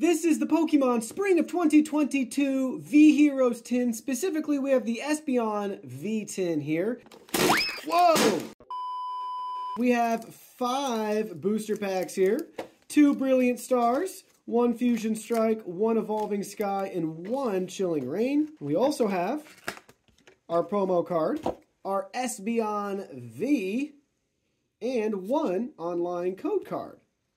This is the Pokemon Spring of 2022 V Heroes tin. Specifically, we have the Espeon V tin here. Whoa! We have five booster packs here. Two Brilliant Stars, one Fusion Strike, one Evolving Sky, and one Chilling Reign. We also have our promo card, our Espeon V, and one online code card.